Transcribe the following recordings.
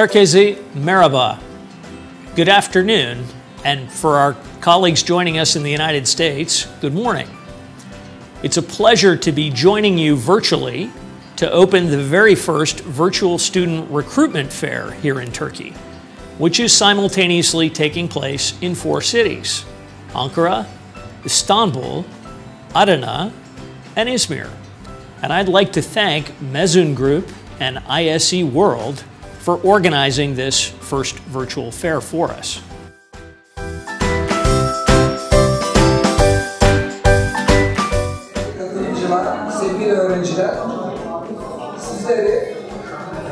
Herkese merhaba. Good afternoon, and for our colleagues joining us in the United States, good morning. It's a pleasure to be joining you virtually to open the very first virtual student recruitment fair here in Turkey, which is simultaneously taking place in four cities Ankara, Istanbul, Adana, and Izmir. And I'd like to thank Mezun Group and ISE World for organizing this first virtual fair for us. Sevgili öğrenciler, sizleri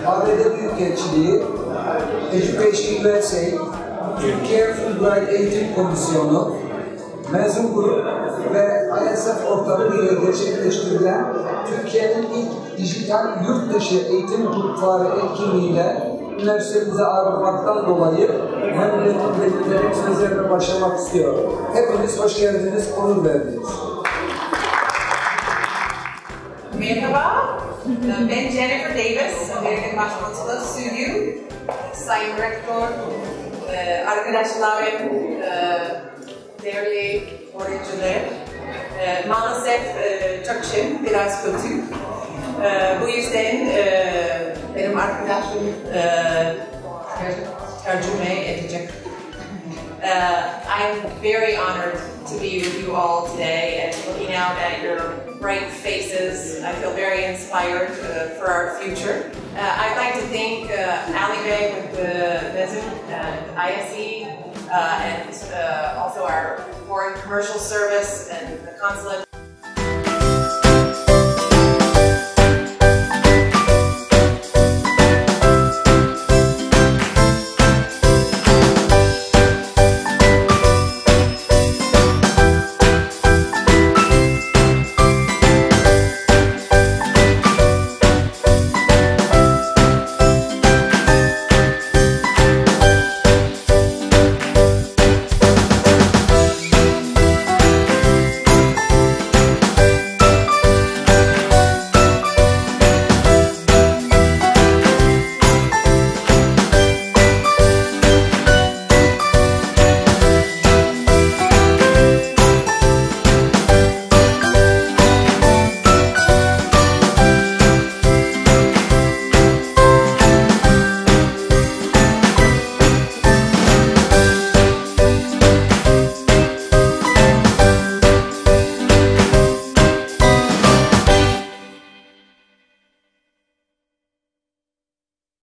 ABD Büyükelçiliği, Education USA, Türkiye Fulbright Eğitim Komisyonu, Mezun Grup ve ISF ortaklığıyla gerçekleştirilen Türkiye'nin ilk dijital yurt dışı eğitim üniversitemize ağırlamaktan dolayı memnuniyetim belirterek sözlerime başlamak istiyorum. Hepiniz hoş geldiniz, onur verdiniz. Merhaba, ben Jennifer Davis, Amerikan Başkonsolos Stüdyo, Sayın Rektör, e, arkadaşlarım, e, değerli öğrenciler. E, Maalesef e, Türkçem biraz kötü. Bu yüzden benim arkadaşım tercüme edecek. I'm very honored to be with you all today and looking out at your bright faces. I feel very inspired uh, for our future. Uh, I'd like to thank uh, Ali Bey with the Mezun and ISE uh, and also our Foreign Commercial Service and the Consulate